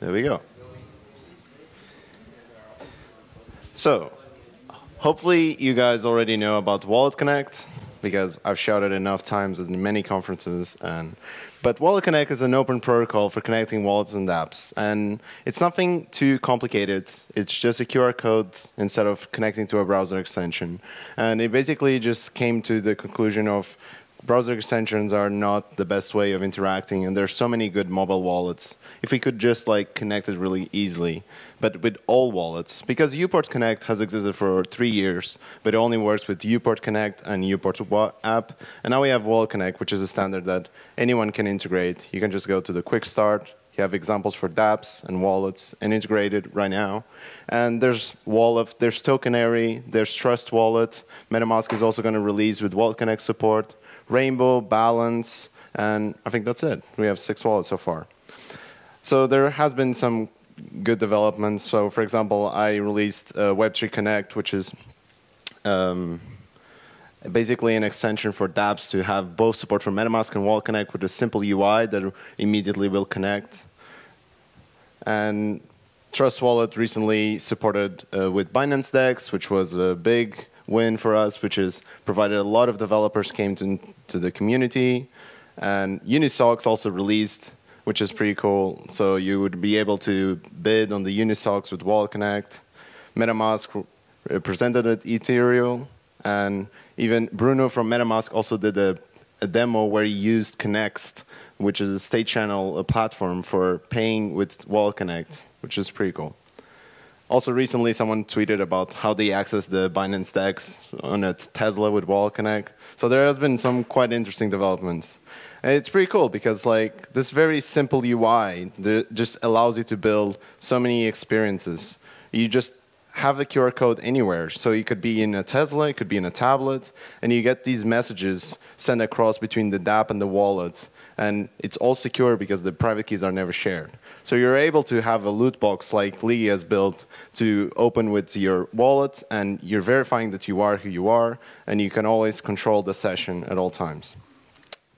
There we go. So, hopefully you guys already know about Wallet Connect because I've shouted enough times at many conferences. And but Wallet Connect is an open protocol for connecting wallets and apps, and it's nothing too complicated. It's just a QR code instead of connecting to a browser extension, and it basically just came to the conclusion of browser extensions are not the best way of interacting, and there's so many good mobile wallets. If we could just like connect it really easily, but with all wallets, because Uport Connect has existed for three years, but it only works with Uport Connect and Uport app, and now we have Wallet Connect, which is a standard that anyone can integrate. You can just go to the quick start. You have examples for dApps and wallets and integrated right now. And there's Wallet, there's Tokenary, there's Trust Wallet. MetaMask is also going to release with Wallet Connect support. Rainbow, Balance, and I think that's it. We have six wallets so far. So there has been some good developments. So for example, I released uh, Web3 Connect, which is um, basically an extension for dApps to have both support for MetaMask and Wallet Connect with a simple UI that immediately will connect. And Trust Wallet recently supported uh, with Binance Dex, which was a big win for us, which is provided a lot of developers came to, to the community. And Unisocks also released, which is pretty cool. So you would be able to bid on the Unisocks with Wallet Connect. MetaMask presented at Ethereum. And even Bruno from MetaMask also did a, a demo where he used Connext, which is a state channel a platform for paying with Wallet Connect, which is pretty cool. Also, recently, someone tweeted about how they access the Binance DEX on a Tesla with Wallet Connect. So there has been some quite interesting developments. And it's pretty cool because like this very simple UI just allows you to build so many experiences. You just have a QR code anywhere. So it could be in a Tesla, it could be in a tablet, and you get these messages sent across between the dApp and the wallet. And it's all secure because the private keys are never shared. So you're able to have a loot box like Lee has built to open with your wallet, and you're verifying that you are who you are, and you can always control the session at all times.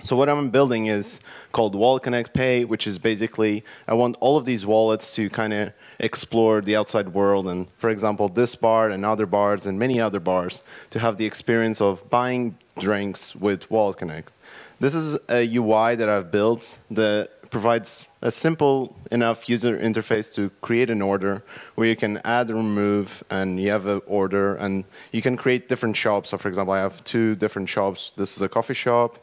So what I'm building is called Wallet Connect Pay, which is basically, I want all of these wallets to kind of explore the outside world. And for example, this bar and other bars and many other bars to have the experience of buying drinks with Wallet Connect. This is a UI that I've built that provides a simple enough user interface to create an order where you can add, remove, and you have an order, and you can create different shops. So for example, I have two different shops. This is a coffee shop,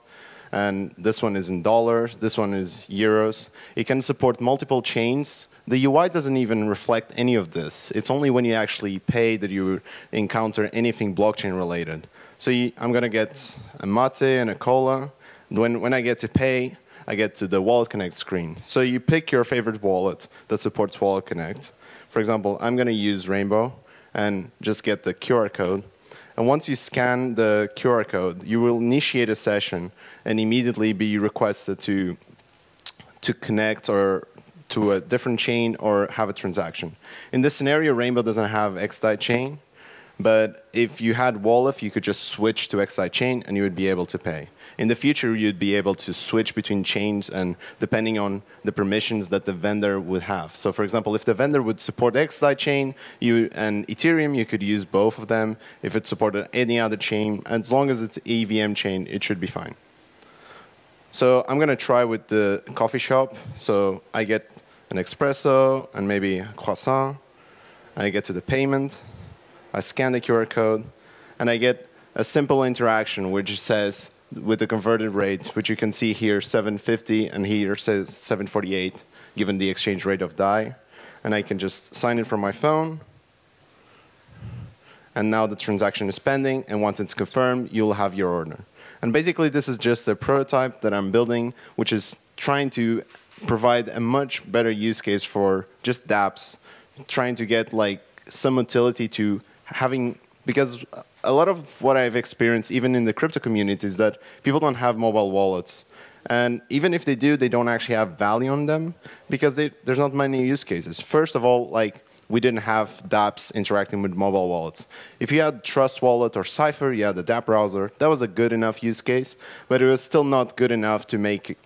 and this one is in dollars, this one is euros. It can support multiple chains. The UI doesn't even reflect any of this. It's only when you actually pay that you encounter anything blockchain related. So you, I'm going to get a mate and a cola. When, when I get to pay, I get to the Wallet Connect screen. So you pick your favorite wallet that supports Wallet Connect. For example, I'm going to use Rainbow and just get the QR code. And once you scan the QR code, you will initiate a session and immediately be requested to, to connect or to a different chain or have a transaction. In this scenario, Rainbow doesn't have xDai chain, but if you had WallETH, you could just switch to xDai chain and you would be able to pay in the future, you'd be able to switch between chains and depending on the permissions that the vendor would have. So for example, if the vendor would support XDAI chain you, and Ethereum, you could use both of them. If it supported any other chain, as long as it's EVM chain, it should be fine. So I'm going to try with the coffee shop. So I get an espresso and maybe croissant. I get to the payment. I scan the QR code. And I get a simple interaction which says, with the converted rate, which you can see here 750 and here says 748, given the exchange rate of DAI. And I can just sign it from my phone. And now the transaction is pending, and once it's confirmed, you'll have your order. And basically, this is just a prototype that I'm building, which is trying to provide a much better use case for just dApps, trying to get like some utility to having, because a lot of what I've experienced, even in the crypto community, is that people don't have mobile wallets. And even if they do, they don't actually have value on them because they, there's not many use cases. First of all, like we didn't have dApps interacting with mobile wallets. If you had Trust Wallet or Cipher, you had the dApp browser, that was a good enough use case, but it was still not good enough to make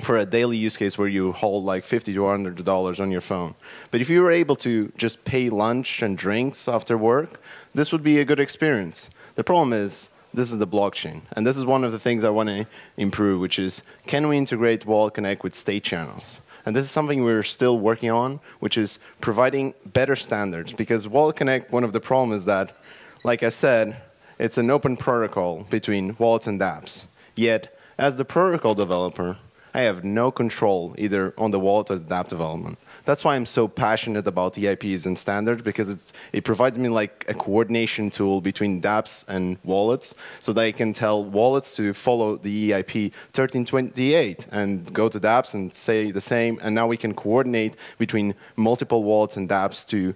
for a daily use case where you hold like 50 to 100 dollars on your phone. But if you were able to just pay lunch and drinks after work, this would be a good experience. The problem is this is the blockchain, and this is one of the things I want to improve, which is can we integrate Wallet Connect with state channels? And this is something we're still working on, which is providing better standards. Because Wallet Connect, one of the problems is that, like I said, it's an open protocol between wallets and dApps. Yet, as the protocol developer, I have no control either on the wallet or the dApp development. That's why I'm so passionate about EIPs and standards because it provides me like a coordination tool between dApps and wallets so that I can tell wallets to follow the EIP 1328 and go to dApps and say the same. And now we can coordinate between multiple wallets and dApps to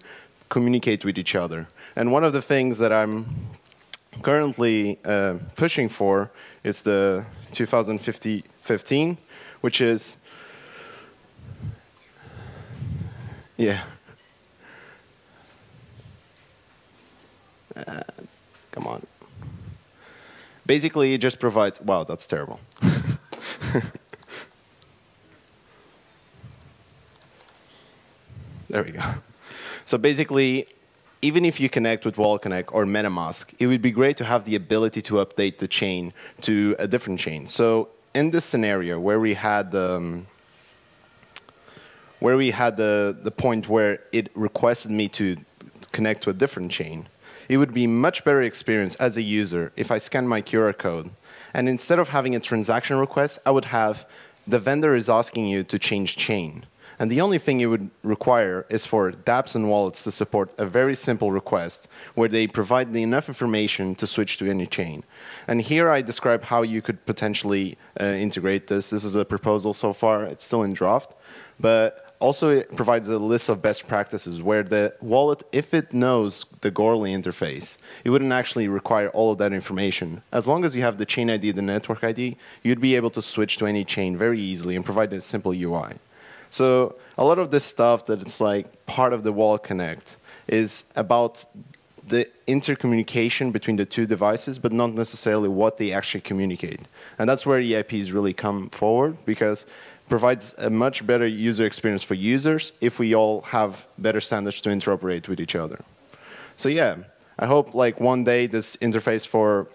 communicate with each other. And one of the things that I'm currently uh, pushing for is the 2015, which is Yeah. Uh, come on. Basically, it just provides. Wow, that's terrible. there we go. So basically, even if you connect with Wallet Connect or MetaMask, it would be great to have the ability to update the chain to a different chain. So in this scenario where we had um, where we had the, the point where it requested me to connect to a different chain, it would be much better experience as a user if I scan my QR code. And instead of having a transaction request, I would have the vendor is asking you to change chain. And the only thing you would require is for dApps and wallets to support a very simple request where they provide the enough information to switch to any chain. And here I describe how you could potentially uh, integrate this. This is a proposal so far. It's still in draft. But also, it provides a list of best practices where the wallet, if it knows the Goerli interface, it wouldn't actually require all of that information. As long as you have the chain ID, the network ID, you'd be able to switch to any chain very easily and provide a simple UI. So a lot of this stuff that it's like part of the wall Connect is about the intercommunication between the two devices, but not necessarily what they actually communicate. And that's where EIPs really come forward because provides a much better user experience for users if we all have better standards to interoperate with each other. So yeah, I hope like one day this interface for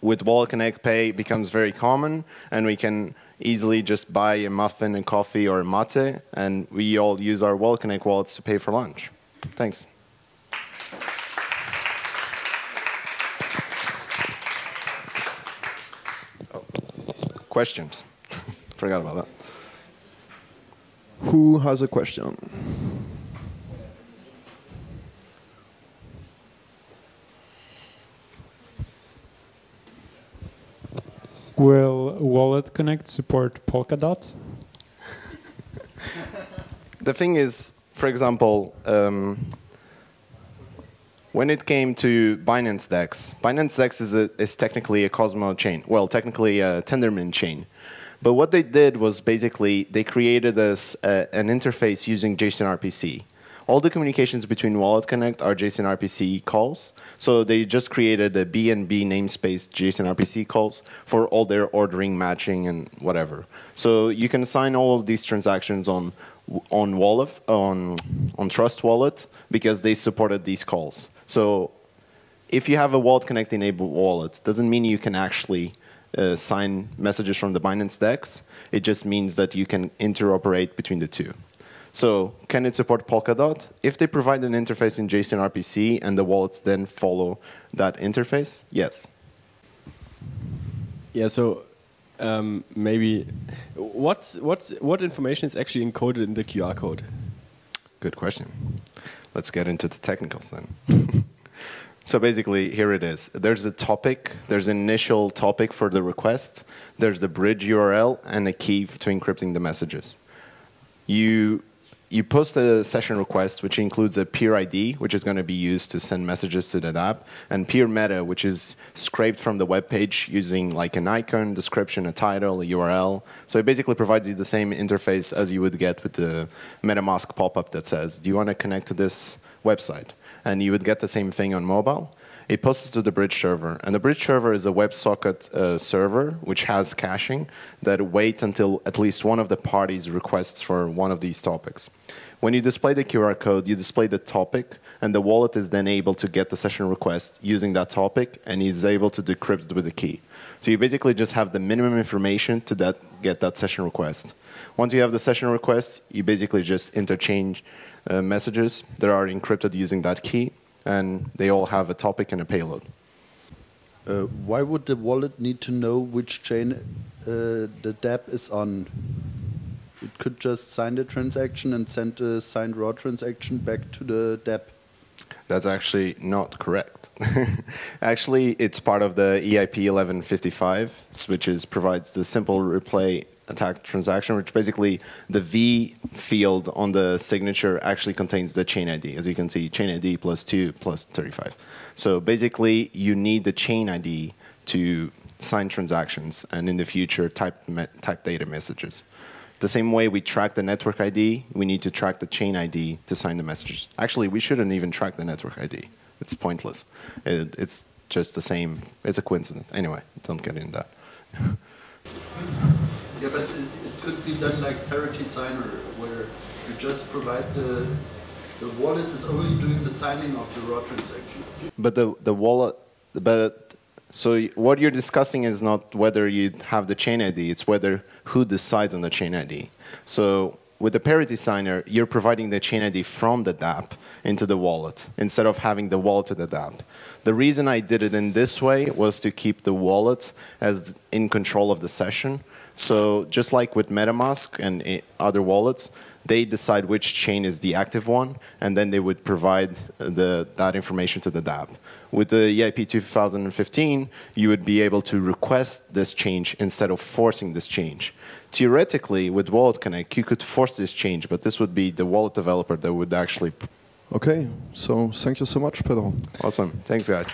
with Wall Connect Pay becomes very common and we can easily just buy a muffin and coffee or a mate and we all use our Connect wallets to pay for lunch. Thanks. Oh. Questions? Forgot about that. Who has a question? Will Wallet Connect support Polkadot? the thing is, for example, um, when it came to Binance DEX, Binance DEX is, a, is technically a Cosmos chain. Well, technically a Tendermint chain. But what they did was basically they created this, uh, an interface using JSON RPC. All the communications between Wallet Connect are JSON RPC calls. So they just created a BNB namespace JSON RPC calls for all their ordering, matching, and whatever. So you can assign all of these transactions on on Wallet on on Trust Wallet because they supported these calls. So if you have a Wallet Connect enabled wallet, doesn't mean you can actually uh, sign messages from the Binance DEX. It just means that you can interoperate between the two. So can it support Polkadot? If they provide an interface in JSON RPC and the wallets then follow that interface, yes. Yeah, so um, maybe what's, what's, what information is actually encoded in the QR code? Good question. Let's get into the technicals then. So basically, here it is. There's a topic, there's an initial topic for the request, there's the bridge URL, and a key to encrypting the messages. You, you post a session request, which includes a peer ID, which is going to be used to send messages to that app, and peer meta, which is scraped from the web page using like an icon, description, a title, a URL. So it basically provides you the same interface as you would get with the MetaMask pop-up that says, do you want to connect to this website? and you would get the same thing on mobile. It posts to the bridge server. And the bridge server is a WebSocket uh, server which has caching that waits until at least one of the parties requests for one of these topics. When you display the QR code, you display the topic, and the wallet is then able to get the session request using that topic, and is able to decrypt it with a key. So you basically just have the minimum information to that, get that session request. Once you have the session request, you basically just interchange uh, messages that are encrypted using that key, and they all have a topic and a payload. Uh, why would the wallet need to know which chain uh, the dApp is on? It could just sign the transaction and send the signed raw transaction back to the dApp. That's actually not correct. actually, it's part of the EIP 1155, which is, provides the simple replay attack transaction, which basically the V field on the signature actually contains the chain ID. As you can see, chain ID plus 2 plus 35. So basically, you need the chain ID to sign transactions and in the future type, type data messages. The same way we track the network ID, we need to track the chain ID to sign the messages. Actually, we shouldn't even track the network ID. It's pointless. It, it's just the same. It's a coincidence. Anyway, don't get into that. yeah, but it, it, could be done like parity signer, where you just provide the the wallet is only doing the signing of the raw transaction. But the the wallet, but so what you're discussing is not whether you have the chain ID, it's whether who decides on the chain ID. So with the parity signer, you're providing the chain ID from the dApp into the wallet instead of having the wallet to the dApp. The reason I did it in this way was to keep the wallet as in control of the session. So just like with MetaMask and other wallets, they decide which chain is the active one, and then they would provide uh, the, that information to the dApp. With the EIP 2015, you would be able to request this change instead of forcing this change. Theoretically, with Wallet Connect, you could force this change, but this would be the wallet developer that would actually. Okay, so thank you so much, Pedro. Awesome. Thanks, guys.